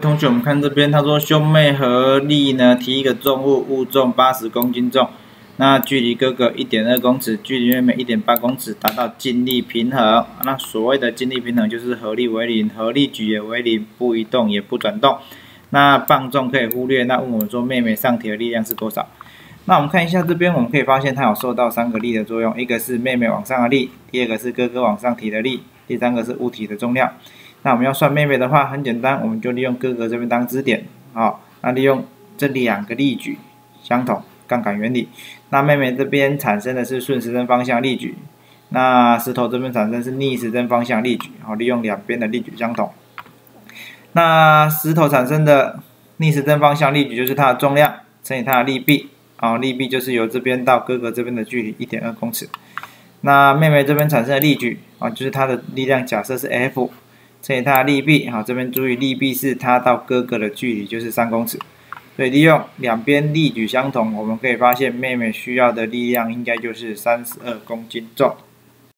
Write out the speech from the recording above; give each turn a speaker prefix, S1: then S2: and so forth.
S1: 同学，我们看这边，他说兄妹合力呢提一个重物，物重八十公斤重，那距离哥哥一点二公尺，距离妹妹一点八公尺，达到尽力平衡。那所谓的尽力平衡就是合力为零，合力举也为零，不移动也不转动。那磅重可以忽略。那问我们说妹妹上提的力量是多少？那我们看一下这边，我们可以发现它有受到三个力的作用，一个是妹妹往上的力，第二个是哥哥往上提的力，第三个是物体的重量。那我们要算妹妹的话，很简单，我们就利用哥哥这边当支点，好，那利用这两个力矩相同，杠杆原理。那妹妹这边产生的是顺时针方向力矩，那石头这边产生是逆时针方向力矩，好，利用两边的力矩相同。那石头产生的逆时针方向力矩就是它的重量乘以它的力臂，啊，力臂就是由这边到哥哥这边的距离一点二公尺。那妹妹这边产生的力矩，啊，就是它的力量假设是 F。乘以它的力臂，好，这边注意力臂是它到哥哥的距离就是三公尺，所以利用两边力矩相同，我们可以发现妹妹需要的力量应该就是三十二公斤重。